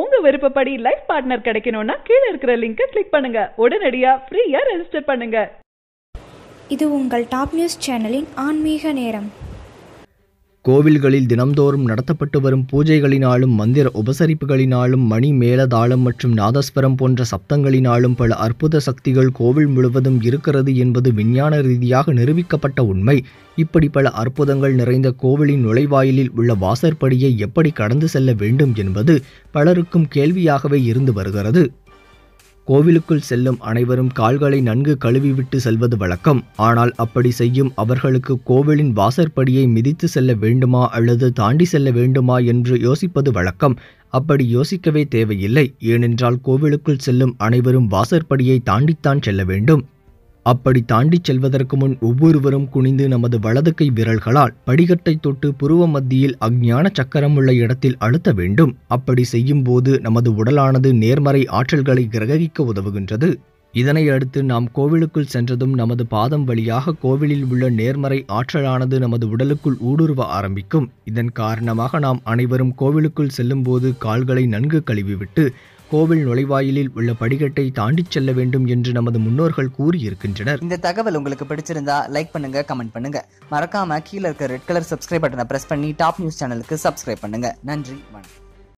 உங்க விருப்பப்படி life partner கிடைக்கணும்னா கீழே இருக்கிற லிங்கை கிளிக் பண்ணுங்க. உடனடியா ஃப்ரீயா ரெஜிஸ்டர் பண்ணுங்க. இது உங்கள் டாப் நியூஸ் சேனலின் ஆன்மீக நேரம். கோவில்களில் தினம்தோறும் நடத்தப்பட்டு வரும் பூஜைகளினாலும் மந்திர உபசரிப்புகளினாலும் மணி மேலதாளம் மற்றும் நாதஸ்வரம் போன்ற சப்தங்களினாலும் பல அற்புத சக்திகள் கோவில் முழுவதும் இருக்கிறது என்பது விஞ்ஞான ரீதியாக நிரூபிக்கப்பட்ட உண்மை. இப்படி பல அற்புதங்கள் நிறைந்த கோவிலின் நுழைவாயிலில் உள்ள வாசற்படியை எப்படி கடந்து செல்ல வேண்டும் என்பது பலருக்கும் கேள்வியாகவே இருந்து வருகிறது. கோவிலுக்குள் செல்லும் அனைவரும் கால்களை நன்கு கழுவிவிட்டு செல்வது வழக்கம். ஆனால் அப்படி செய்யும் அவர்களுக்கு கோவிலின் வாசற்படியை மிதித்து செல்ல வேண்டுமா அல்லது தாண்டி செல்ல வேண்டுமா என்று யோசிப்பது வழக்கம். அப்படி யோசிக்கவே தேவையில்லை. ஏனென்றால் கோவிலுக்குள் செல்லும் அனைவரும் வாசற்படியை தாண்டித்தான் செல்ல வேண்டும். அப்படி தாண்டிச் செல்வதற்கு முன் ஒவ்வொருவரும் குனிந்து நமது வலது கை விரல்களால் படிகட்டை தொட்டு புருவ மத்தியில் அஞ்ஞான சக்கரம் உள்ள இடத்தில் அழுத்த வேண்டும். அப்படி செய்யும் போது நமது உடலானது நேர்மறை ஆற்றல்களை கிரகிக்க உதவுகின்றது. இதனை அடுத்து நாம் கோவிலுக்குள் சென்றதும் நமது பாதம் வழியாக கோவிலில் உள்ள நேர்மறை ஆற்றலானது நமது உடலுக்குள் ஊடுருவ ஆரம்பிக்கும். இதன் காரணமாக நாம் அனைவரும் கோவிலுக்குள் செல்லும்போது கால்களை நன்கு கழுவிவிட்டு கோவில் நுழைவாயிலில் உள்ள படிக்கட்டை தாண்டிச் செல்ல வேண்டும் என்று நமது முன்னோர்கள் கூறியிருக்கின்றனர். இந்த தகவல் உங்களுக்கு பிடிச்சிருந்தா லைக் பண்ணுங்க கமெண்ட் பண்ணுங்க. மறக்காம கீழே இருக்க ரெட் கலர் சப்ஸ்கிரைப் பட்டனை பிரஸ் பண்ணி டாப் நியூஸ் சேனலுக்கு சப்ஸ்கிரைப் பண்ணுங்க. நன்றி வணக்கம்.